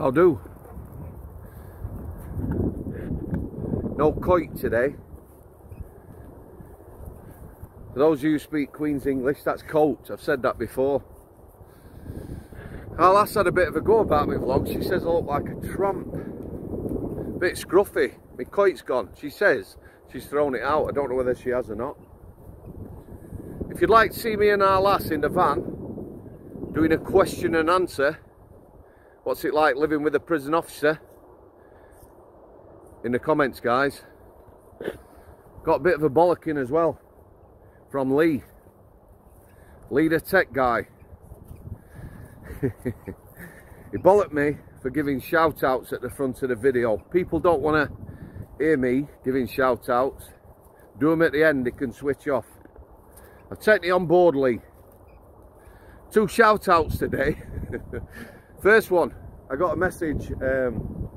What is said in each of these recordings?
I'll do. No kite today. For those who speak Queen's English, that's coat. I've said that before. Our lass had a bit of a go about my vlog. She says I look like a tramp. A Bit scruffy. My kite's gone. She says she's thrown it out. I don't know whether she has or not. If you'd like to see me and our lass in the van, doing a question and answer, what's it like living with a prison officer? In the comments, guys. Got a bit of a bollocking as well from Lee. Leader tech guy. he bollocked me for giving shout outs at the front of the video. People don't want to hear me giving shout outs. Do them at the end, they can switch off. I've taken it on board, Lee. Two shout outs today. First one, I got a message, um,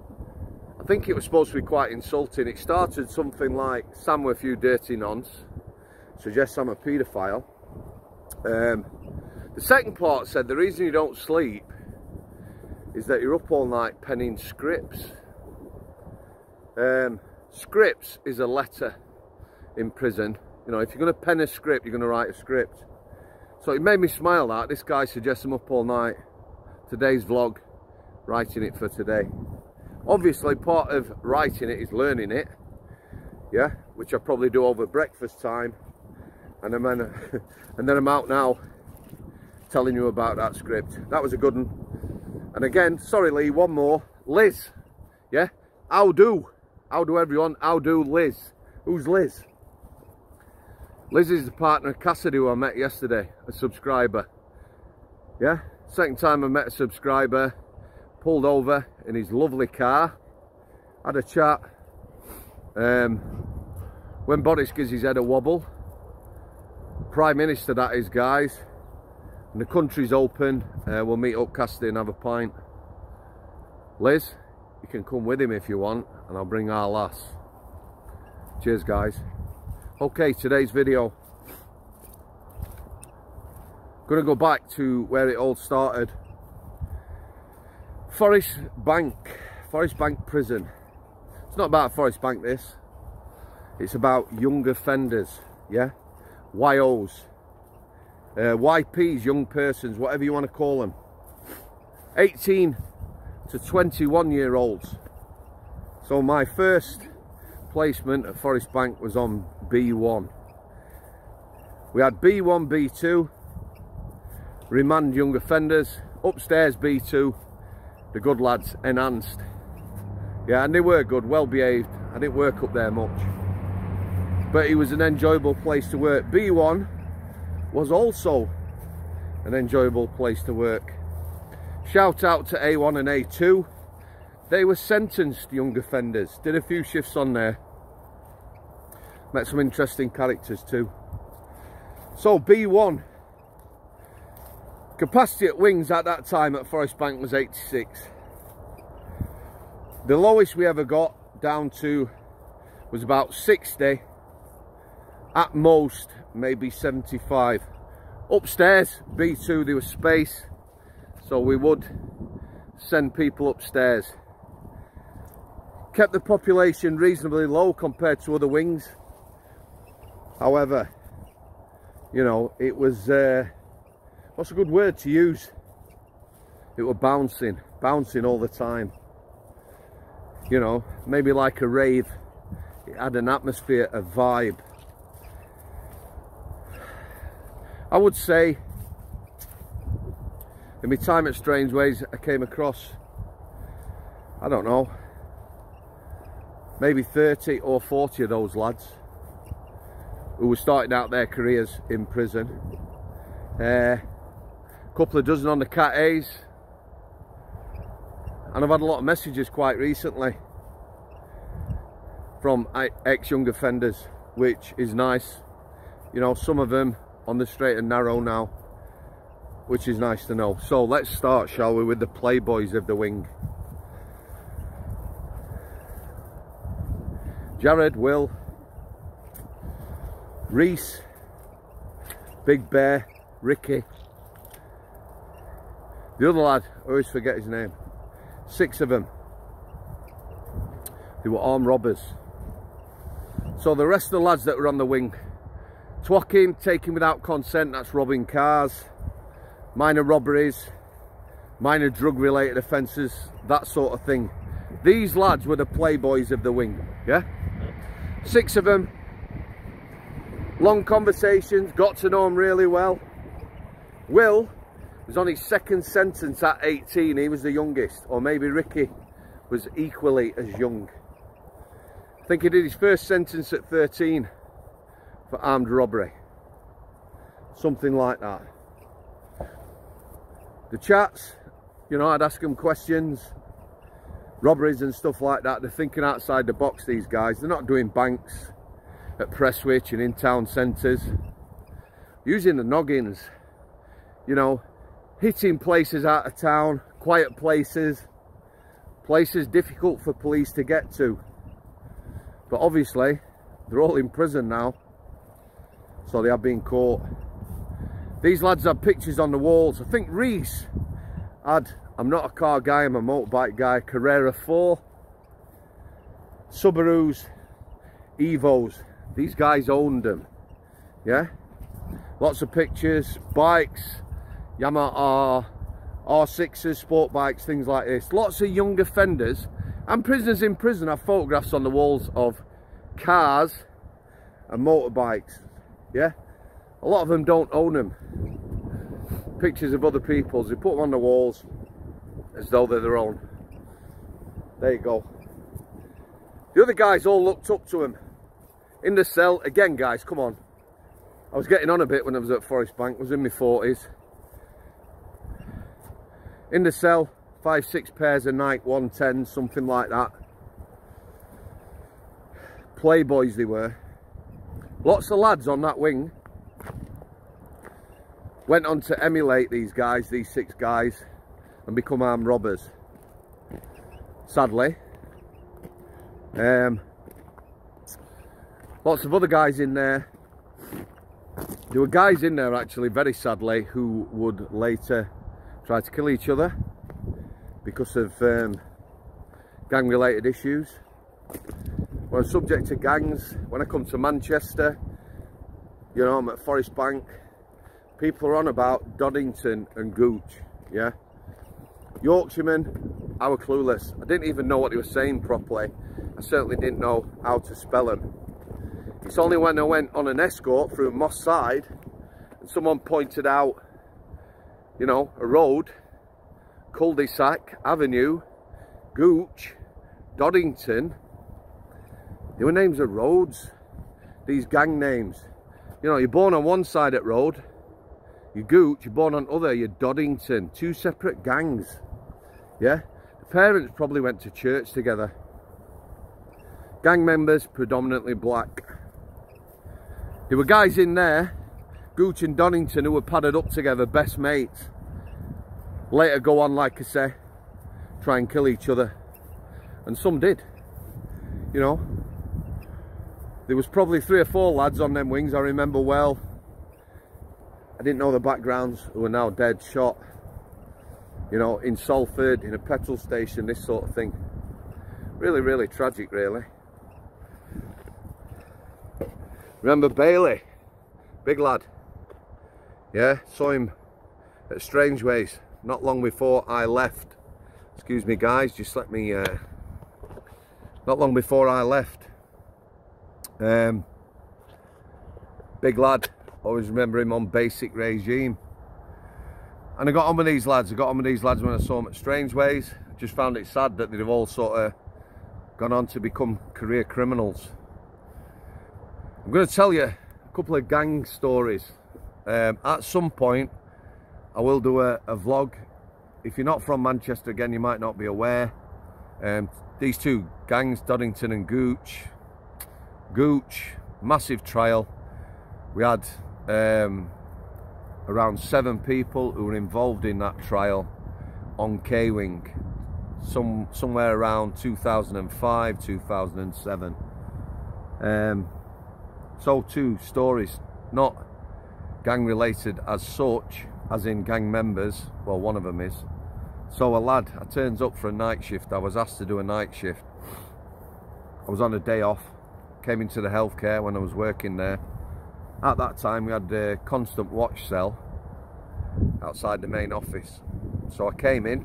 I think it was supposed to be quite insulting. It started something like, Sam with a few dirty nons suggests I'm a paedophile. Um, the second part said the reason you don't sleep is that you're up all night penning scripts. Um, scripts is a letter in prison. You know, if you're going to pen a script, you're going to write a script. So it made me smile that this guy suggests I'm up all night. Today's vlog, writing it for today. Obviously, part of writing it is learning it. Yeah, which I probably do over breakfast time and then, and then I'm out now telling you about that script. That was a good one. And again, sorry Lee, one more. Liz, yeah? How do? How do everyone? How do Liz? Who's Liz? Liz is the partner of Cassidy who I met yesterday, a subscriber. Yeah? Second time I met a subscriber, pulled over in his lovely car, had a chat. Um, when Boris gives his head a wobble, Prime Minister that is guys and the country's open uh, we'll meet up Cassidy and have a pint. Liz you can come with him if you want and I'll bring our lass. Cheers guys. Okay today's video. Gonna go back to where it all started Forest Bank Forest Bank prison. It's not about Forest Bank this. It's about young offenders yeah? YOs, uh, YPs, young persons, whatever you want to call them. 18 to 21 year olds. So my first placement at Forest Bank was on B1. We had B1, B2, remand young offenders, upstairs B2, the good lads, enhanced. Yeah, and they were good, well behaved. I didn't work up there much but it was an enjoyable place to work. B1 was also an enjoyable place to work. Shout out to A1 and A2. They were sentenced young offenders. Did a few shifts on there. Met some interesting characters too. So B1. Capacity at wings at that time at Forest Bank was 86. The lowest we ever got down to was about 60 at most maybe 75 upstairs b2 there was space so we would send people upstairs. Kept the population reasonably low compared to other wings. However you know it was uh, what's a good word to use? It was bouncing bouncing all the time. You know maybe like a rave. It had an atmosphere a vibe. I would say in my time at Strangeways I came across I don't know maybe 30 or 40 of those lads who were starting out their careers in prison. Uh, couple of dozen on the cat A's. And I've had a lot of messages quite recently from ex-young offenders which is nice. You know some of them on the straight and narrow now which is nice to know. So let's start shall we with the playboys of the wing. Jared Will Reese Big Bear Ricky the other lad I always forget his name Six of them. They were armed robbers. So the rest of the lads that were on the wing, twocking, taking without consent, that's robbing cars, minor robberies, minor drug related offences, that sort of thing. These lads were the playboys of the wing, yeah? Six of them, long conversations, got to know them really well. Will was on his second sentence at 18, he was the youngest, or maybe Ricky was equally as young. I think he did his first sentence at 13 for armed robbery. Something like that. The chats, you know, I'd ask them questions, robberies and stuff like that. They're thinking outside the box, these guys. They're not doing banks at Prestwich and in town centres. Using the noggins, you know, hitting places out of town, quiet places, places difficult for police to get to. But obviously, they're all in prison now. So they have been caught. These lads had pictures on the walls. I think Reese had, I'm not a car guy, I'm a motorbike guy, Carrera 4. Subarus, Evos. These guys owned them. Yeah? Lots of pictures, bikes, Yamaha R6s, sport bikes, things like this. Lots of young offenders and prisoners in prison have photographs on the walls of cars and motorbikes. Yeah? A lot of them don't own them. Pictures of other people's. They put them on the walls as though they're their own. There you go. The other guys all looked up to him. In the cell, again guys, come on. I was getting on a bit when I was at Forest Bank, I was in my 40s. In the cell, five, six pairs a night, 110, something like that. Playboys they were. Lots of lads on that wing went on to emulate these guys, these six guys, and become armed robbers. Sadly. Um, lots of other guys in there. There were guys in there actually, very sadly, who would later try to kill each other because of um, gang related issues. When I'm subject to gangs, when I come to Manchester, you know, I'm at Forest Bank, people are on about Doddington and Gooch, yeah? Yorkshiremen, I were clueless. I didn't even know what they were saying properly. I certainly didn't know how to spell them. It's only when I went on an escort through Moss Side and someone pointed out, you know, a road cul-de-sac, avenue, Gooch, Doddington. They were names of roads, these gang names. You know, you're born on one side at road, you're Gooch, you're born on other, you're Doddington. Two separate gangs. Yeah? The parents probably went to church together. Gang members, predominantly black. There were guys in there, Gooch and Doddington, who were padded up together, best mates later go on, like I say, try and kill each other. And some did, you know. There was probably three or four lads on them wings, I remember well. I didn't know the backgrounds, who are now dead, shot. You know, in Salford, in a petrol station, this sort of thing. Really, really tragic, really. Remember Bailey? Big lad. Yeah, saw him at Strangeways not long before I left. Excuse me guys, just let me, uh, not long before I left. Um, big lad, always remember him on basic regime. And I got on with these lads, I got on with these lads when I saw them at Strangeways. Just found it sad that they've all sort of gone on to become career criminals. I'm going to tell you a couple of gang stories. Um, at some point, I will do a, a, vlog. If you're not from Manchester, again, you might not be aware. Um, these two gangs, Doddington and Gooch. Gooch, massive trial. We had um, around seven people who were involved in that trial on K-Wing. Some, somewhere around 2005, 2007. Um, so two stories, not gang related as such, as in gang members, well one of them is, So a lad, I turns up for a night shift. I was asked to do a night shift. I was on a day off. Came into the healthcare when I was working there. At that time, we had a constant watch cell outside the main office. So I came in.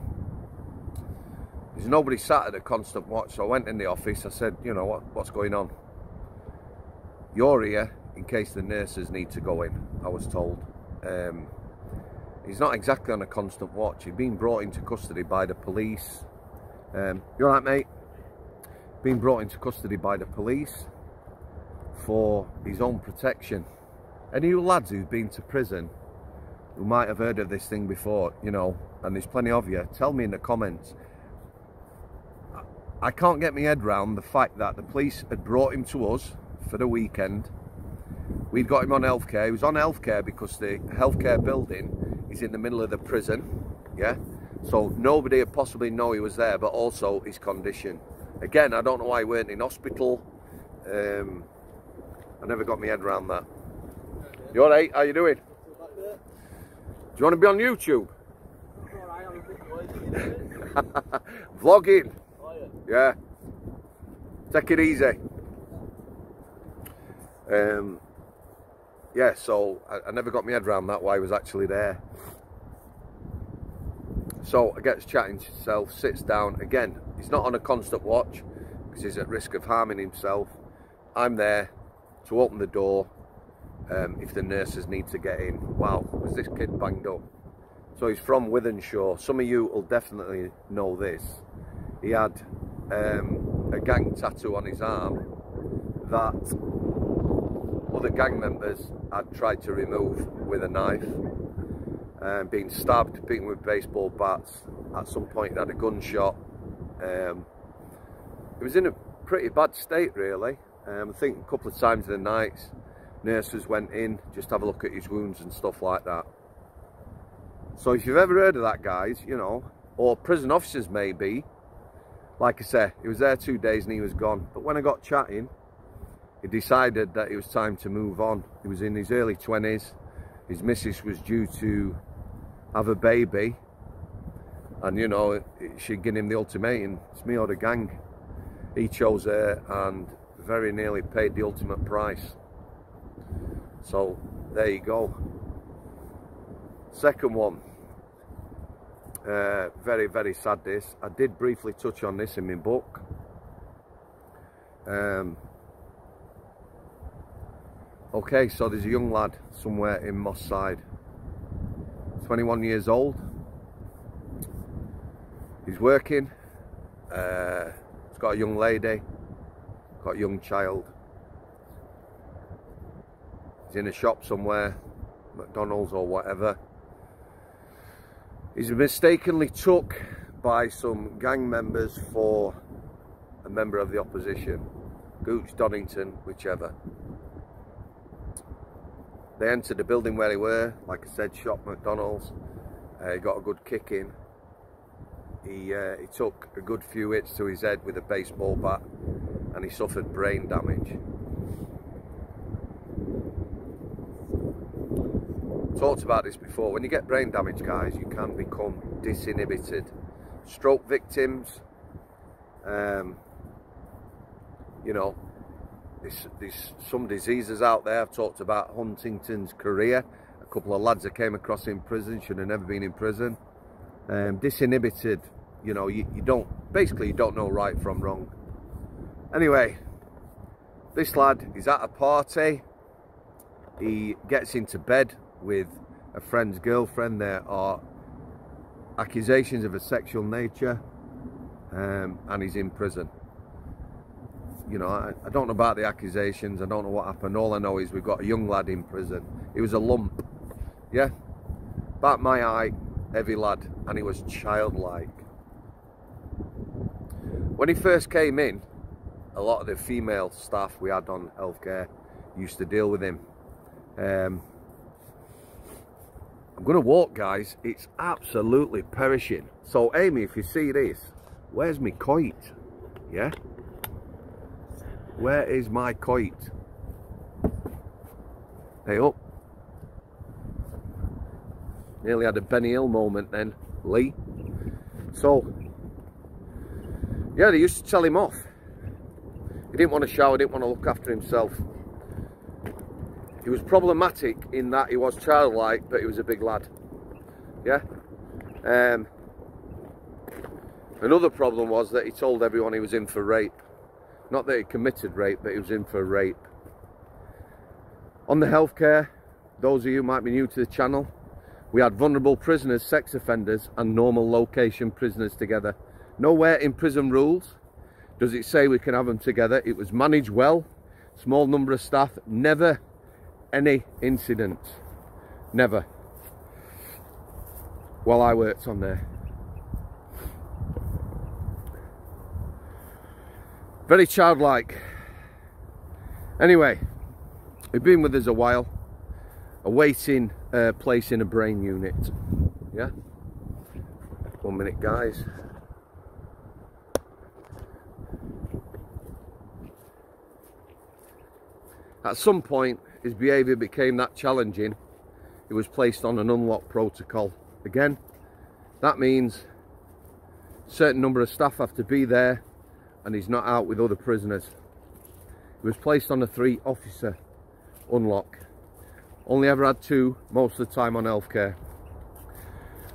There's nobody sat at a constant watch. So I went in the office. I said, you know, what, what's going on? You're here in case the nurses need to go in, I was told. Um, he's not exactly on a constant watch. He'd been brought into custody by the police. Um, you alright, mate? Been brought into custody by the police for his own protection. Any of you lads who've been to prison who might have heard of this thing before, you know, and there's plenty of you, tell me in the comments. I can't get my head round the fact that the police had brought him to us for the weekend. We'd got him on healthcare. He was on healthcare because the healthcare building is in the middle of the prison. Yeah. So nobody would possibly know he was there, but also his condition. Again, I don't know why he weren't in hospital. Um, I never got my head around that. You alright? How you doing? Do you want to be on YouTube? Vlogging. Yeah. Take it easy. Um, yeah, so I, I, never got my head around that why he was actually there. So I gets chatting to himself, sits down. Again, he's not on a constant watch because he's at risk of harming himself. I'm there to open the door um, if the nurses need to get in. Wow, was this kid banged up? So he's from Wythenshawe. Some of you will definitely know this. He had um, a gang tattoo on his arm that other gang members had tried to remove with a knife. Um, being stabbed, beaten with baseball bats. At some point, had a gunshot. Um, he was in a pretty bad state, really. Um, I think a couple of times in the nights, nurses went in just have a look at his wounds and stuff like that. So if you've ever heard of that, guys, you know, or prison officers maybe, like I say, he was there two days and he was gone. But when I got chatting, he decided that it was time to move on. He was in his early 20s. His missus was due to have a baby. And, you know, she'd given him the ultimatum, it's me or the gang. He chose her and very nearly paid the ultimate price. So, there you go. Second one. Uh, very, very sad this. I did briefly touch on this in my book. Um, Okay, so there's a young lad somewhere in Moss Side, 21 years old. He's working. Uh, he's got a young lady, got a young child. He's in a shop somewhere, McDonald's or whatever. He's mistakenly took by some gang members for a member of the opposition, Gooch, Doddington, whichever. They entered the building where they were, like I said, shop McDonald's. Uh, he got a good kick in. He, uh, he took a good few hits to his head with a baseball bat and he suffered brain damage. Talked about this before, when you get brain damage guys you can become disinhibited. Stroke victims, um, you know, there's, there's some diseases out there. I've talked about Huntington's chorea. A couple of lads I came across in prison should have never been in prison. Um, disinhibited, you know, you, you don't, basically you don't know right from wrong. Anyway, this lad is at a party. He gets into bed with a friend's girlfriend. There are accusations of a sexual nature um, and he's in prison you know, I, I, don't know about the accusations. I don't know what happened. All I know is we've got a young lad in prison. He was a lump, yeah, about my eye, heavy lad, and he was childlike. When he first came in, a lot of the female staff we had on healthcare used to deal with him. Um, I'm going to walk, guys. It's absolutely perishing. So, Amy, if you see this, where's my coit? Yeah? Where is my kite? Hey up. Nearly had a Benny Hill moment then, Lee. So, yeah, they used to tell him off. He didn't want to shower, didn't want to look after himself. He was problematic in that he was childlike, but he was a big lad. Yeah? Um, another problem was that he told everyone he was in for rape. Not that he committed rape, but he was in for rape. On the healthcare, those of you might be new to the channel, we had vulnerable prisoners, sex offenders and normal location prisoners together. Nowhere in prison rules does it say we can have them together. It was managed well, small number of staff, never any incidents. Never. While I worked on there. Very childlike. Anyway, we've been with us a while awaiting uh, place in a brain unit. Yeah? One minute, guys. At some point, his behaviour became that challenging, he was placed on an unlock protocol. Again, that means a certain number of staff have to be there and he's not out with other prisoners. He was placed on a three officer unlock. Only ever had two, most of the time on healthcare.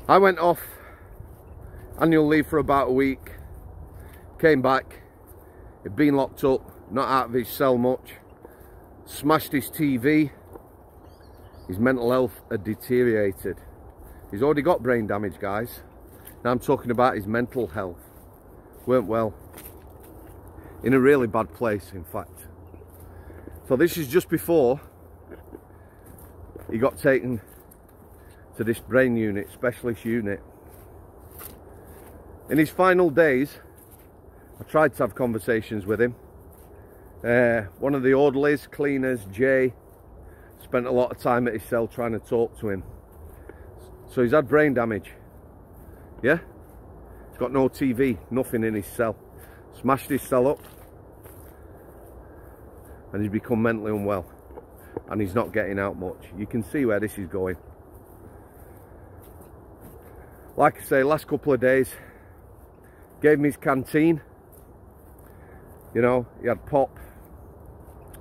I went off annual leave for about a week, came back, he'd been locked up, not out of his cell much, smashed his TV, his mental health had deteriorated. He's already got brain damage, guys. Now I'm talking about his mental health. Weren't well. In a really bad place, in fact. So this is just before he got taken to this brain unit, specialist unit. In his final days, I tried to have conversations with him. Uh, one of the orderlies, cleaners, Jay, spent a lot of time at his cell trying to talk to him. So he's had brain damage. Yeah? He's got no TV, nothing in his cell. Smashed his cell up. And he's become mentally unwell and he's not getting out much. You can see where this is going. Like I say, last couple of days, gave him his canteen. You know, he had pop,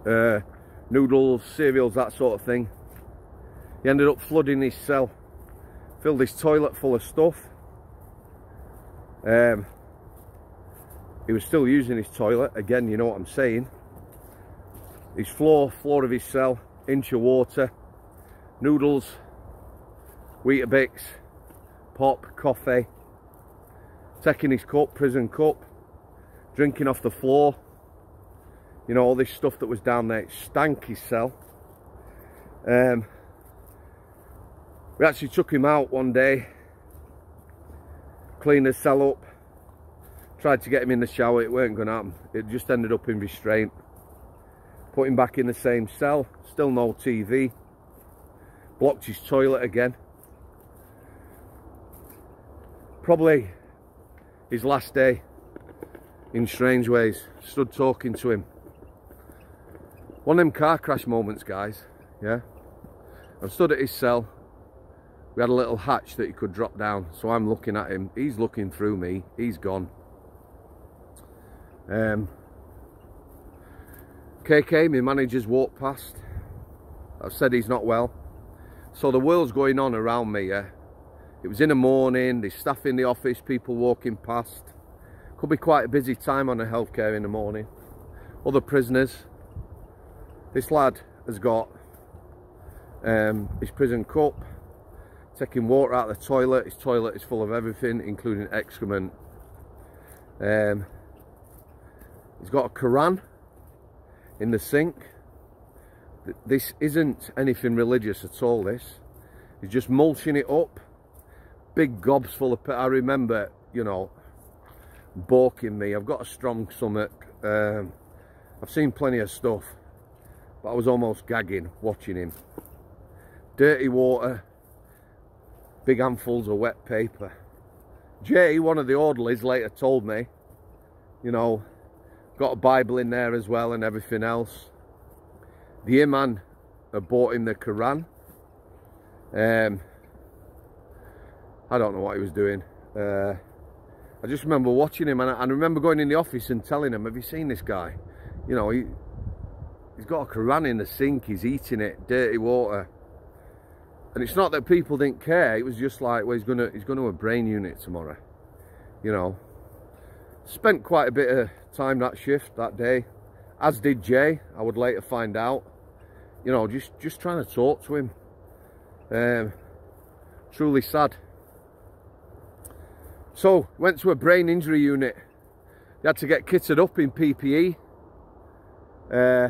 uh, noodles, cereals, that sort of thing. He ended up flooding his cell, filled his toilet full of stuff. Um, he was still using his toilet, again, you know what I'm saying. His floor, floor of his cell, inch of water, noodles, Weetabix, pop, coffee, taking his cup, prison cup, drinking off the floor, you know, all this stuff that was down there, it stank his cell. Um, we actually took him out one day, cleaned his cell up, tried to get him in the shower, it weren't going to happen. It just ended up in restraint. Put him back in the same cell, still no TV. Blocked his toilet again. Probably his last day in Strangeways. Stood talking to him. One of them car crash moments, guys. Yeah. I stood at his cell. We had a little hatch that he could drop down. So I'm looking at him. He's looking through me. He's gone. Um, KK, my manager's walked past. I've said he's not well. So the world's going on around me, yeah. It was in the morning, there's staff in the office, people walking past. Could be quite a busy time on the healthcare in the morning. Other prisoners. This lad has got um, his prison cup, taking water out of the toilet. His toilet is full of everything, including excrement. Um, he's got a Quran in the sink. This isn't anything religious at all, this. He's just mulching it up. Big gobs full of... I remember, you know, balking me. I've got a strong stomach. Um, I've seen plenty of stuff. But I was almost gagging watching him. Dirty water. Big handfuls of wet paper. Jay, one of the orderlies, later told me, you know, Got a Bible in there as well and everything else. The had bought him the Quran. Um, I don't know what he was doing. Uh, I just remember watching him and I, and I remember going in the office and telling him, have you seen this guy? You know, he, he's got a Quran in the sink, he's eating it, dirty water. And it's not that people didn't care, it was just like, well, he's gonna he's gonna a brain unit tomorrow. You know. Spent quite a bit of time that shift that day, as did Jay, I would later find out. You know, just just trying to talk to him. Um, truly sad. So, went to a brain injury unit. They had to get kitted up in PPE. Uh,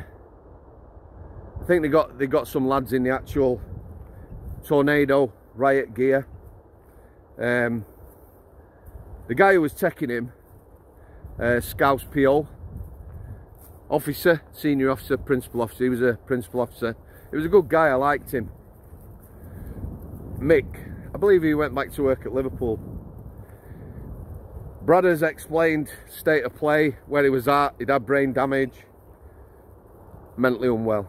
I think they got they got some lads in the actual tornado riot gear. Um, the guy who was checking him, uh, Scouse PO, officer, senior officer, principal officer, he was a principal officer. He was a good guy, I liked him. Mick, I believe he went back to work at Liverpool. Brad has explained state of play, where he was at, he'd had brain damage, mentally unwell.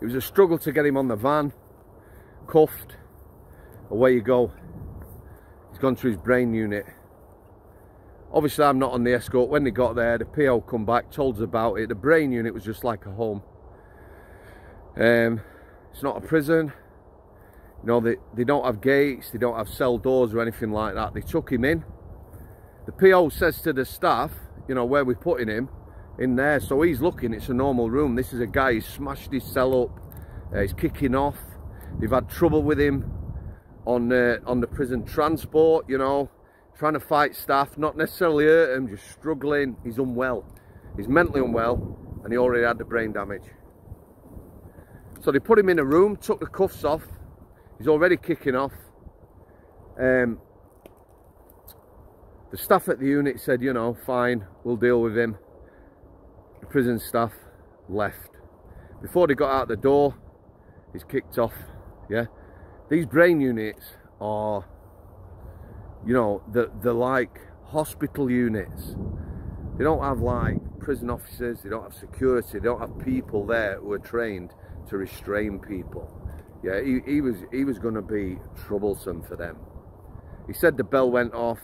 It was a struggle to get him on the van, cuffed, away you go. He's gone through his brain unit. Obviously I'm not on the escort. When they got there, the PO come back, told us about it. The brain unit was just like a home. Um, it's not a prison. You know, they, they don't have gates, they don't have cell doors or anything like that. They took him in. The PO says to the staff, you know, where we're putting him, in there. So he's looking, it's a normal room. This is a guy, he's smashed his cell up. Uh, he's kicking off. They've had trouble with him on uh, on the prison transport, you know, trying to fight staff, not necessarily hurt him, just struggling. He's unwell. He's mentally unwell and he already had the brain damage. So they put him in a room, took the cuffs off. He's already kicking off. Um, the staff at the unit said, you know, fine, we'll deal with him the prison staff left. Before they got out the door, he's kicked off, yeah? These brain units are, you know, they're, they're like hospital units. They don't have like prison officers, they don't have security, they don't have people there who are trained to restrain people. Yeah, he, he was he was going to be troublesome for them. He said the bell went off,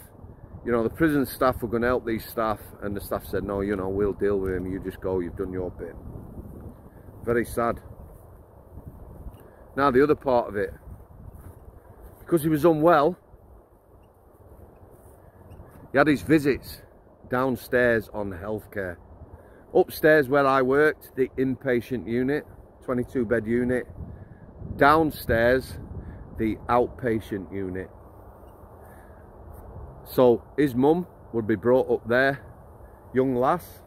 you know, the prison staff were going to help these staff, and the staff said, no, you know, we'll deal with him. You just go, you've done your bit. Very sad. Now, the other part of it, because he was unwell, he had his visits downstairs on healthcare. Upstairs where I worked, the inpatient unit, 22 bed unit. Downstairs, the outpatient unit. So his mum would be brought up there, young lass,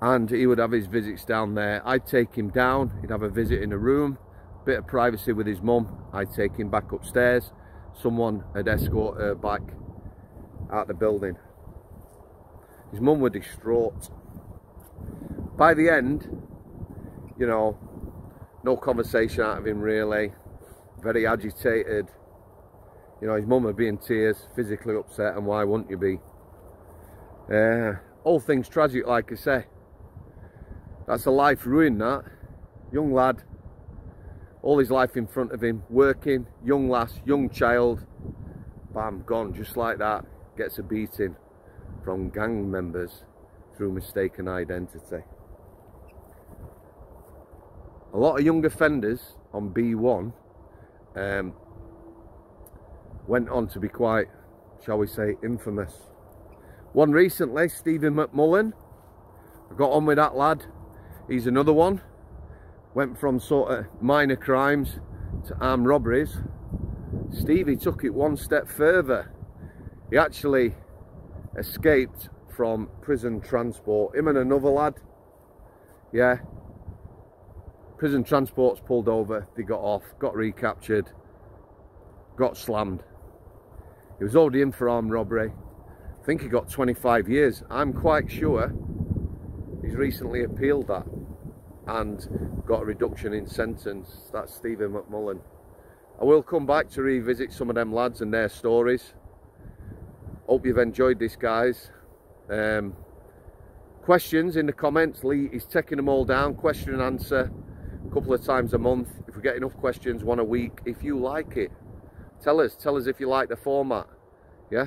and he would have his visits down there. I'd take him down, he'd have a visit in a room, bit of privacy with his mum. I'd take him back upstairs. Someone had escort her back out the building. His mum were distraught. By the end, you know, no conversation out of him really, very agitated, you know, his mum would be in tears, physically upset, and why wouldn't you be? Uh, all things tragic, like I say. That's a life ruined, that. Young lad, all his life in front of him, working, young lass, young child, bam, gone, just like that. Gets a beating from gang members through mistaken identity. A lot of young offenders on B1 um, went on to be quite, shall we say, infamous. One recently, Stephen McMullen. I got on with that lad. He's another one. Went from sort of minor crimes to armed robberies. Stevie took it one step further. He actually escaped from prison transport. Him and another lad. Yeah. Prison transport's pulled over. They got off. Got recaptured. Got slammed. He was already in for armed robbery. I think he got 25 years. I'm quite sure he's recently appealed that and got a reduction in sentence. That's Stephen McMullen. I will come back to revisit some of them lads and their stories. Hope you've enjoyed this, guys. Um, questions in the comments. Lee is taking them all down. Question and answer a couple of times a month. If we get enough questions, one a week. If you like it, Tell us, tell us if you like the format. Yeah?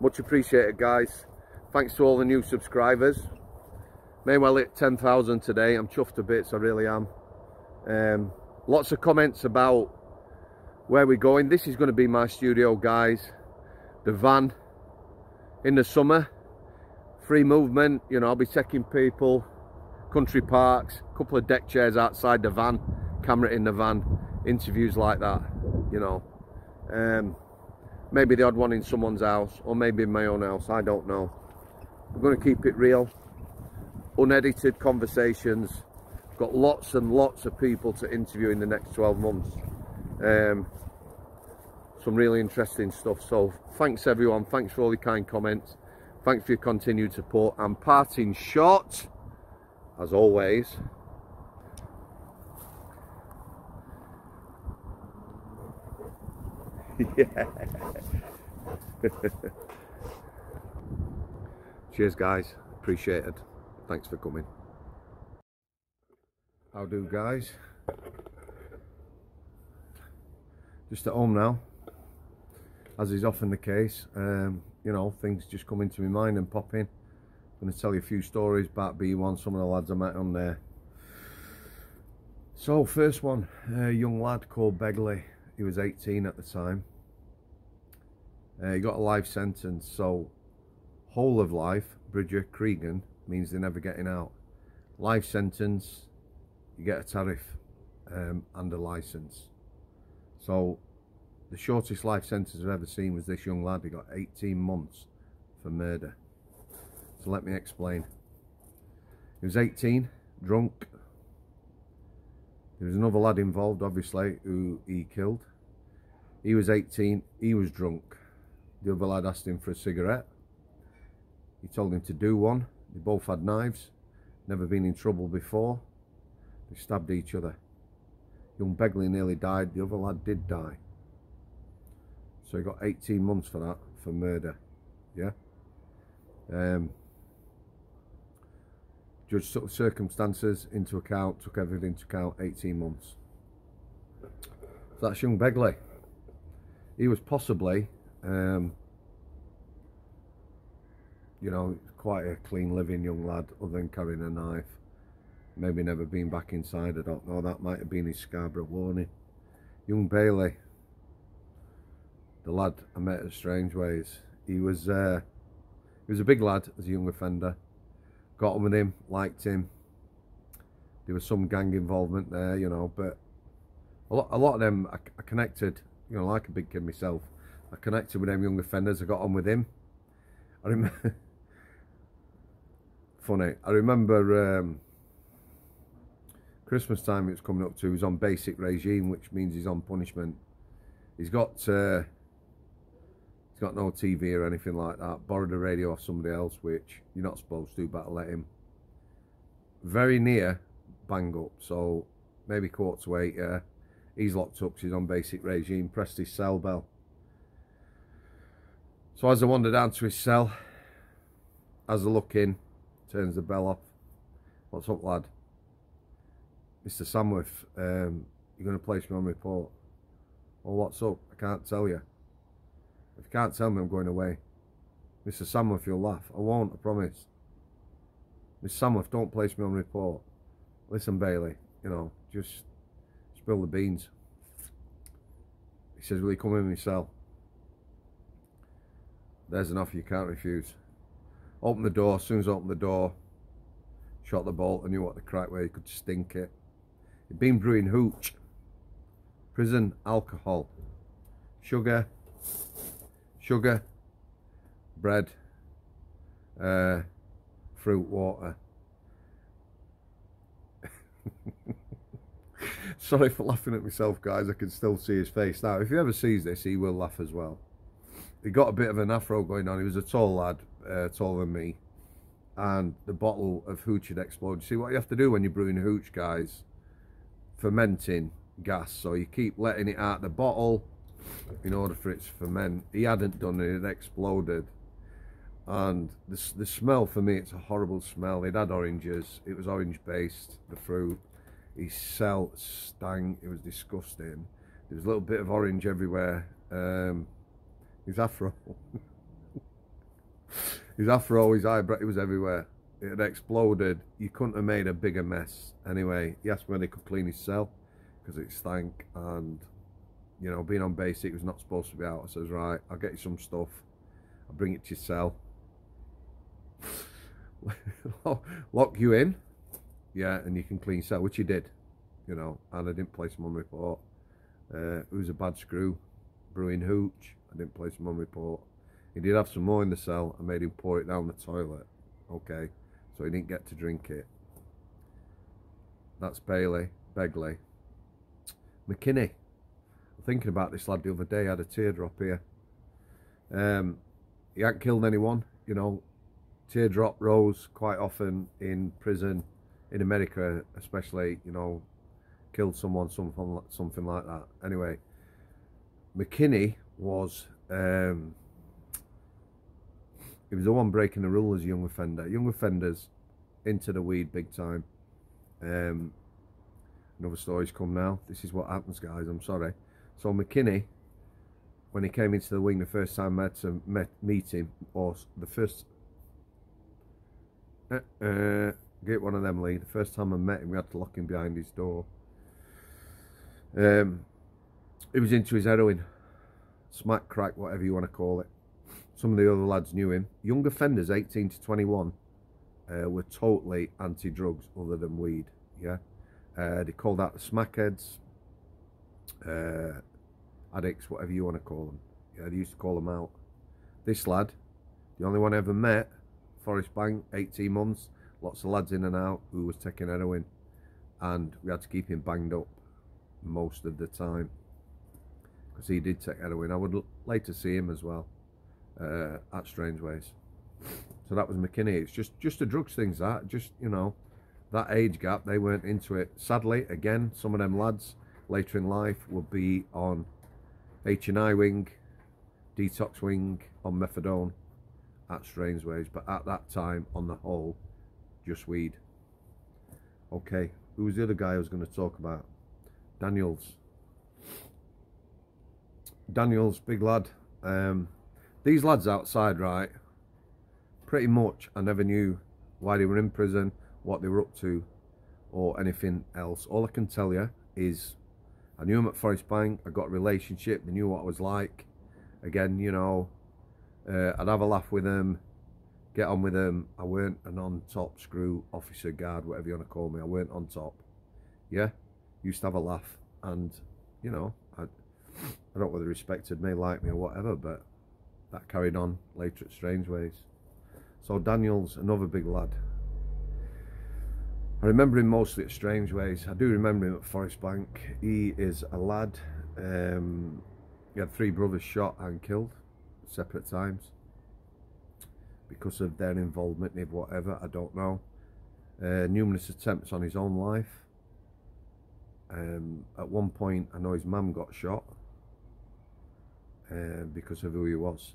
Much appreciated, guys. Thanks to all the new subscribers. May well hit 10,000 today. I'm chuffed to bits I really am. Um, lots of comments about where we're going. This is going to be my studio, guys. The van in the summer. Free movement, you know, I'll be taking people, country parks, a couple of deck chairs outside the van, camera in the van, interviews like that, you know. Um, maybe the odd one in someone's house, or maybe in my own house, I don't know. I'm going to keep it real, unedited conversations. Got lots and lots of people to interview in the next 12 months. Um, some really interesting stuff. So thanks everyone. Thanks for all the kind comments. Thanks for your continued support. And parting shot, as always. yeah. Cheers guys. Appreciated. Thanks for coming. How do guys? Just at home now as is often the case, um, you know, things just come into my mind and pop in. I'm going to tell you a few stories about B1, some of the lads I met on there. So, first one, a young lad called Begley. He was 18 at the time. Uh, he got a life sentence, so whole of life, Bridger Cregan, means they're never getting out. Life sentence, you get a tariff um, and a license. So the shortest life sentence I've ever seen was this young lad. He got 18 months for murder. So let me explain. He was 18, drunk. There was another lad involved, obviously, who he killed. He was 18, he was drunk. The other lad asked him for a cigarette. He told him to do one. They both had knives, never been in trouble before. They stabbed each other. Young Begley nearly died, the other lad did die. So he got 18 months for that, for murder. Yeah. Um, judge took the circumstances into account, took everything into account, 18 months. So that's young Begley. He was possibly, um, you know, quite a clean living young lad, other than carrying a knife. Maybe never been back inside, I don't know. That might have been his Scarborough warning. Young Bailey, the lad I met at Strangeways. He was uh, he was a big lad as a young offender. Got on with him, liked him. There was some gang involvement there, you know, but a lot, a lot of them I, I connected, you know, like a big kid myself. I connected with them young offenders. I got on with him. I remember, funny. I remember um, Christmas time. It's coming up to. He's on basic regime, which means he's on punishment. He's got. Uh, got no TV or anything like that. Borrowed a radio off somebody else, which you're not supposed to, but I let him. Very near bang up, so maybe quarter to eight, yeah. He's locked up, he's on basic regime, pressed his cell bell. So as I wander down to his cell, as I look in, turns the bell off. What's up, lad? Mr. Samworth, um, you're going to place me on report. Well, what's up? I can't tell you. If you can't tell me I'm going away. Mr. Samworth, you'll laugh. I won't, I promise. Miss Samworth, don't place me on report. Listen, Bailey, you know, just spill the beans. He says, will you come in my cell? There's an offer you can't refuse. Open the door, as soon as I opened the door, shot the bolt, I knew what the crack where you could stink it. He'd been brewing hooch, prison alcohol, sugar, sugar, bread, uh, fruit, water. Sorry for laughing at myself, guys. I can still see his face. Now, if he ever sees this, he will laugh as well. He got a bit of an afro going on. He was a tall lad, uh, taller than me. And the bottle of hooch had exploded. See what you have to do when you're brewing hooch, guys? Fermenting gas. So you keep letting it out the bottle in order for it to ferment. He hadn't done it, it exploded. And the, the smell for me, it's a horrible smell. It had oranges, it was orange based, the fruit. His cell stank, it was disgusting. There was a little bit of orange everywhere. Um, his afro. his afro, his eyebrow, it was everywhere. It had exploded. You couldn't have made a bigger mess. Anyway, he asked me when he could clean his cell because it stank and you know, being on basic was not supposed to be out. I says, right, I'll get you some stuff. I'll bring it to your cell. Lock you in. Yeah, and you can clean cell, which he did. You know, and I didn't place him on report. Uh, it was a bad screw, brewing hooch. I didn't place him on report. He did have some more in the cell. I made him pour it down the toilet. Okay, so he didn't get to drink it. That's Bailey, Begley. McKinney I'm thinking about this lad the other day, had a teardrop here. Um, he hadn't killed anyone, you know. Teardrop rose quite often in prison, in America especially, you know, killed someone, something, something like that. Anyway, McKinney was, um, he was the one breaking the rule as a young offender. Young offenders into the weed big time. Um, another story's come now. This is what happens, guys. I'm sorry. So McKinney, when he came into the wing the first time I had to met, meet him, or the first, uh, uh, get one of them, Lee. The first time I met him, we had to lock him behind his door. Um, he was into his heroin, smack, crack, whatever you want to call it. Some of the other lads knew him. Young offenders, 18 to 21, uh, were totally anti-drugs other than weed, yeah. Uh, they called that the smackheads, uh, addicts, whatever you want to call them. Yeah, they used to call them out. This lad, the only one I ever met, Forest Bank, 18 months, lots of lads in and out who was taking heroin and we had to keep him banged up most of the time because he did take heroin. I would later see him as well uh, at Strangeways. So that was McKinney. It's just just the drugs things that just you know that age gap they weren't into it. Sadly, again, some of them lads later in life will be on H&I wing, detox wing on methadone at Strangeways, but at that time, on the whole, just weed. Okay, who was the other guy I was going to talk about? Daniels. Daniels, big lad. Um, these lads outside, right, pretty much I never knew why they were in prison, what they were up to, or anything else. All I can tell you is I knew them at Forest Bank. I got a relationship. They knew what I was like. Again, you know, uh, I'd have a laugh with them, get on with them. I weren't an on-top screw officer, guard, whatever you want to call me. I weren't on top. Yeah, used to have a laugh, and you know, I, I don't know whether they respected me, liked me, or whatever, but that carried on later at Strangeways. So Daniel's another big lad. I remember him mostly at Strangeways. I do remember him at Forest Bank. He is a lad. Um, he had three brothers shot and killed separate times because of their involvement in whatever, I don't know. Uh, numerous attempts on his own life. Um, at one point, I know his mum got shot uh, because of who he was.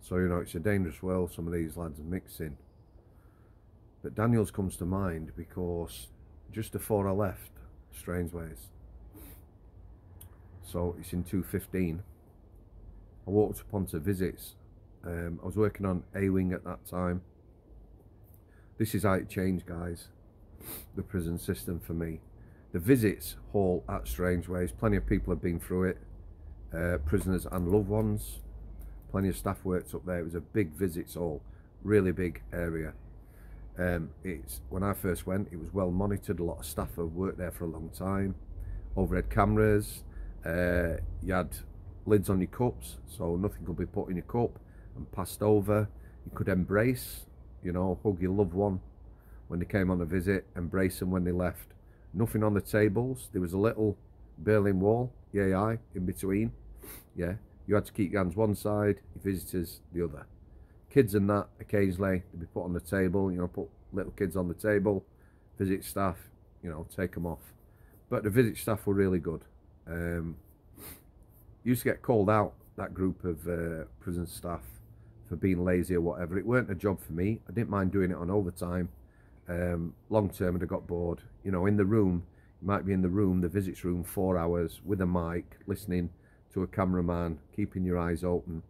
So, you know, it's a dangerous world some of these lads are mixing. But Daniels comes to mind because just before I left Strangeways, so it's in 215, I walked up onto visits. Um, I was working on A-Wing at that time. This is how it changed, guys, the prison system for me. The visits hall at Strangeways, plenty of people have been through it, uh, prisoners and loved ones. Plenty of staff worked up there. It was a big visits hall, really big area. Um, it's when I first went, it was well monitored. A lot of staff have worked there for a long time. Overhead cameras. Uh, you had lids on your cups, so nothing could be put in your cup and passed over. You could embrace, you know, hug your loved one when they came on a visit, embrace them when they left. Nothing on the tables. There was a little Berlin wall, yeah, in between. Yeah, you had to keep your hands one side, your visitors the other. Kids and that occasionally to be put on the table you know put little kids on the table visit staff you know take them off. But the visit staff were really good. Um, used to get called out that group of uh, prison staff for being lazy or whatever. It weren't a job for me. I didn't mind doing it on overtime. Um, long term and i got bored. You know in the room You might be in the room, the visits room, four hours with a mic, listening to a cameraman, keeping your eyes open.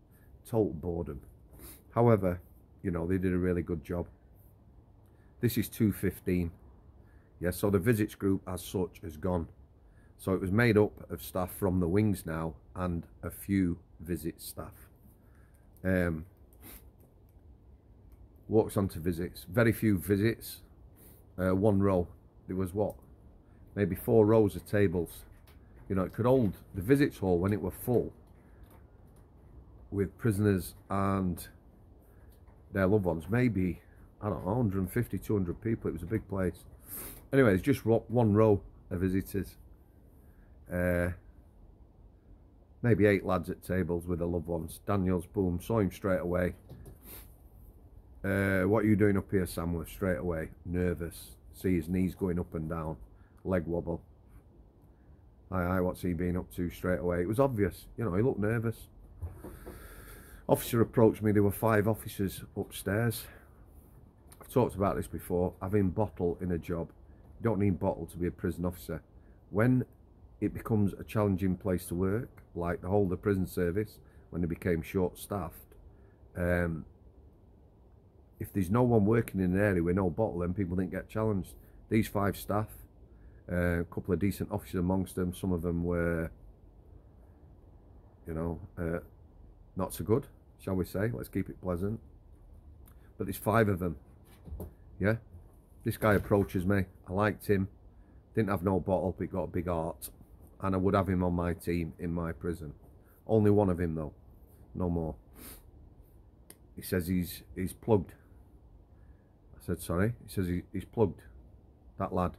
Total boredom. However, you know, they did a really good job. This is 215. Yeah, so the visits group as such has gone. So it was made up of staff from the wings now and a few visit staff. Um, walks on to visits. Very few visits. Uh, one row. There was what? Maybe four rows of tables. You know, it could hold the visits hall when it were full with prisoners and their loved ones. Maybe, I don't know, 150, 200 people. It was a big place. Anyway, it's just one row of visitors. Uh, maybe eight lads at tables with their loved ones. Daniels, boom, saw him straight away. Uh, what are you doing up here, Samuel? Straight away, nervous. See his knees going up and down, leg wobble. Aye, aye, what's he been up to straight away? It was obvious, you know, he looked nervous. Officer approached me, there were five officers upstairs. I've talked about this before, having bottle in a job. You don't need bottle to be a prison officer. When it becomes a challenging place to work, like the whole of the prison service, when they became short-staffed, um, if there's no one working in an area with no bottle, then people didn't get challenged. These five staff, a couple of decent officers amongst them, some of them were, you know, uh, not so good, shall we say. Let's keep it pleasant. But there's five of them, yeah? This guy approaches me. I liked him. Didn't have no bottle, but got a big heart. And I would have him on my team in my prison. Only one of him, though. No more. He says he's he's plugged I said, sorry. He says, he, he's plugged, that lad.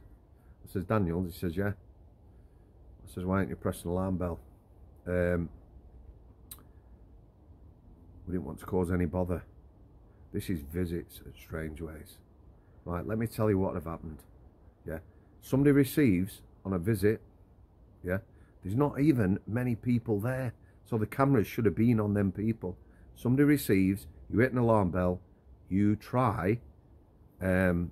I says, Daniel? He says, yeah. I says, why aren't you pressing the alarm bell? Um, we didn't want to cause any bother. This is visits at Strangeways. Right, let me tell you what have happened. Yeah. Somebody receives on a visit, yeah, there's not even many people there. So the cameras should have been on them people. Somebody receives, you hit an alarm bell, you try um,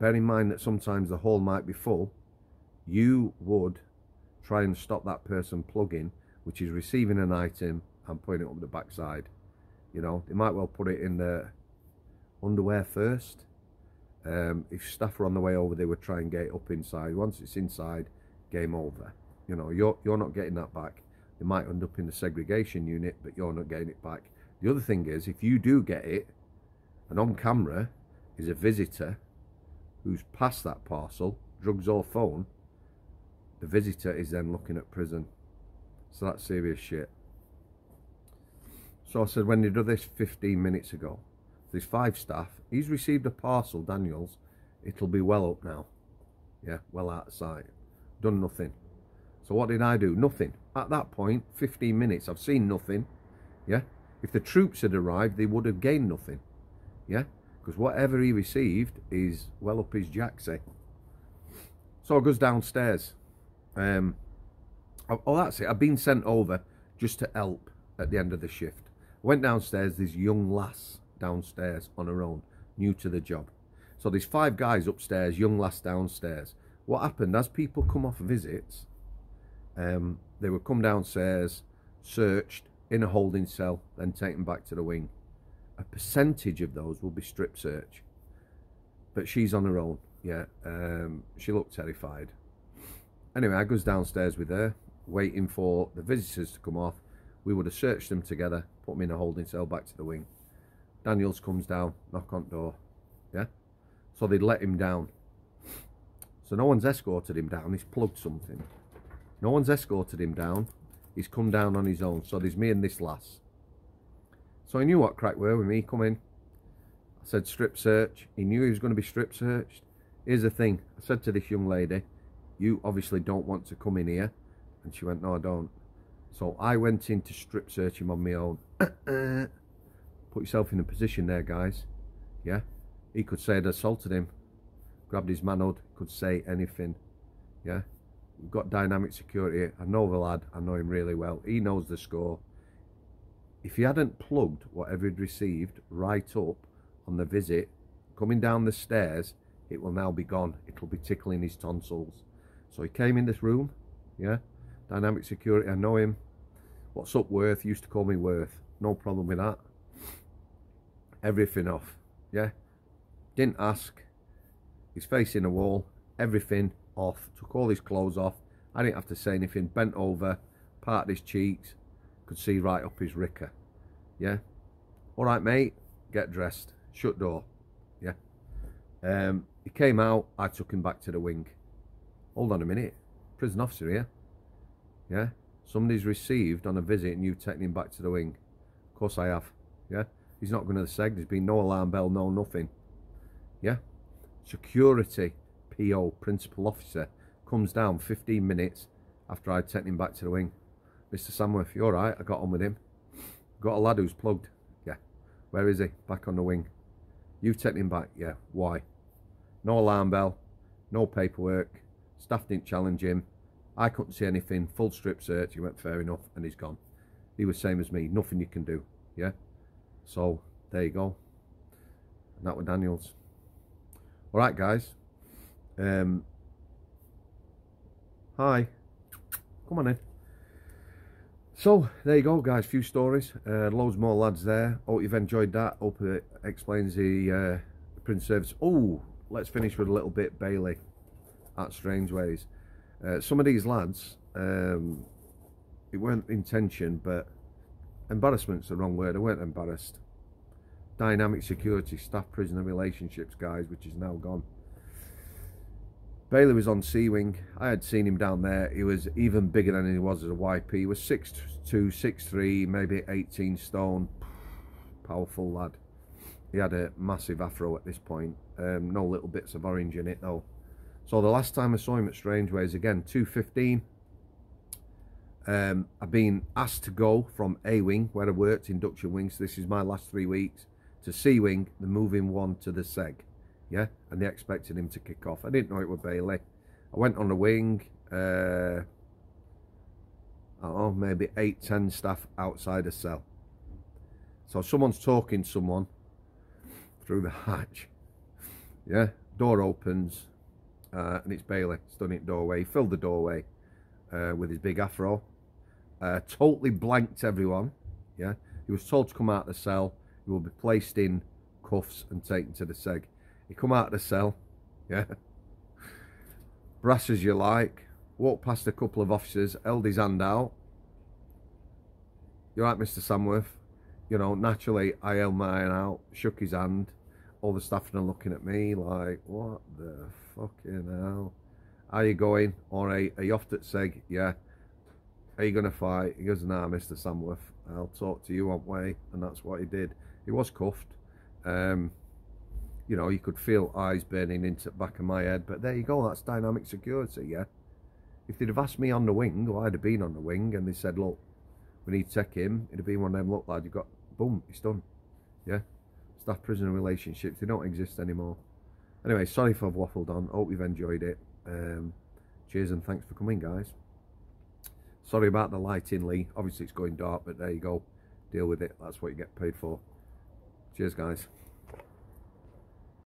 bear in mind that sometimes the hall might be full. You would try and stop that person plugging, which is receiving an item and putting it up the backside. You know, they might well put it in the underwear first. Um, if staff are on the way over, they would try and get it up inside. Once it's inside, game over. You know, you're, you're not getting that back. They might end up in the segregation unit, but you're not getting it back. The other thing is, if you do get it, and on camera is a visitor who's passed that parcel, drugs or phone, the visitor is then looking at prison. So that's serious shit. So I said, when you do this 15 minutes ago, there's five staff. He's received a parcel, Daniels. It'll be well up now. Yeah, well out of sight. Done nothing. So what did I do? Nothing. At that point, 15 minutes, I've seen nothing. Yeah. If the troops had arrived, they would have gained nothing yeah because whatever he received is well up his jacksie. So I goes downstairs. Um oh, oh that's it. I've been sent over just to help at the end of the shift. Went downstairs this young lass downstairs on her own new to the job. So there's five guys upstairs young lass downstairs. What happened as people come off visits um they would come downstairs searched in a holding cell then taken back to the wing a percentage of those will be strip search. But she's on her own, yeah. Um, she looked terrified. Anyway, I goes downstairs with her, waiting for the visitors to come off. We would have searched them together, put them in a holding cell back to the wing. Daniels comes down, knock on door, yeah. So they'd let him down. So no one's escorted him down, he's plugged something. No one's escorted him down, he's come down on his own. So there's me and this lass. So I knew what crack were with me coming. I said strip search. He knew he was going to be strip searched. Here's the thing. I said to this young lady, you obviously don't want to come in here. And she went, no, I don't. So I went in to strip search him on my own. Put yourself in a position there, guys. Yeah? He could say I'd assaulted him. Grabbed his manhood. Could say anything. Yeah? We've got dynamic security. I know the lad. I know him really well. He knows the score if he hadn't plugged whatever he'd received right up on the visit, coming down the stairs, it will now be gone. It'll be tickling his tonsils. So he came in this room, yeah, dynamic security, I know him. What's up, Worth? He used to call me Worth. No problem with that. Everything off, yeah. Didn't ask. He's facing a wall. Everything off. Took all his clothes off. I didn't have to say anything. Bent over, parted his cheeks. Could see right up his ricker. Yeah. All right, mate. Get dressed. Shut door. Yeah. Um, he came out. I took him back to the wing. Hold on a minute. Prison officer here. Yeah. Somebody's received on a visit and you've taken him back to the wing. Of course I have. Yeah. He's not going to the seg. There's been no alarm bell, no nothing. Yeah. Security PO, principal officer, comes down 15 minutes after I'd taken him back to the wing. Mr. Samworth, you're alright? I got on with him. Got a lad who's plugged. Yeah. Where is he? Back on the wing. You've taken him back? Yeah. Why? No alarm bell. No paperwork. Staff didn't challenge him. I couldn't see anything. Full strip search. He went, fair enough. And he's gone. He was same as me. Nothing you can do. Yeah. So, there you go. And that was Daniels. Alright, guys. Um, hi. Come on in. So, there you go, guys. Few stories. Uh, loads more lads there. Hope you've enjoyed that. Hope it explains the uh, service. Oh, let's finish with a little bit Bailey at Strangeways. Uh, some of these lads, um, it weren't intention, but embarrassment's the wrong word. I weren't embarrassed. Dynamic security, staff prisoner relationships, guys, which is now gone. Bailey was on C Wing. I had seen him down there. He was even bigger than he was as a YP. He was 6'2", 6'3", maybe 18 stone. Powerful lad. He had a massive afro at this point. Um, no little bits of orange in it though. So the last time I saw him at Strangeways, again, 215. Um, I've been asked to go from A Wing, where I worked, induction wings. This is my last three weeks, to C Wing, the moving one to the SEG yeah, and they expected him to kick off. I didn't know it was Bailey. I went on the wing, uh, know, maybe eight, ten staff outside a cell. So someone's talking someone through the hatch. Yeah, door opens, uh, and it's Bailey stood in doorway. He filled the doorway uh, with his big afro. Uh, totally blanked everyone. Yeah, he was told to come out of the cell. He will be placed in cuffs and taken to the seg. You come out of the cell, yeah, brass as you like, walk past a couple of officers, held his hand out. You're right, Mr. Samworth. You know, naturally, I held mine out, shook his hand. All the staff are looking at me like, what the fucking hell? Are you going? All right, are you off at SEG? Yeah. Are you going to fight? He goes, nah, Mr. Samworth. I'll talk to you one way. And that's what he did. He was cuffed. Um, you know, you could feel eyes burning into the back of my head. But there you go, that's dynamic security, yeah? If they'd have asked me on the wing, or I'd have been on the wing, and they said, look, we need to take him, it'd have been one of them, look, lad, you've got, boom, it's done, yeah? Staff prisoner relationships, they don't exist anymore. Anyway, sorry if I've waffled on, hope you've enjoyed it. Um, cheers and thanks for coming, guys. Sorry about the lighting, Lee. Obviously, it's going dark, but there you go. Deal with it. That's what you get paid for. Cheers, guys.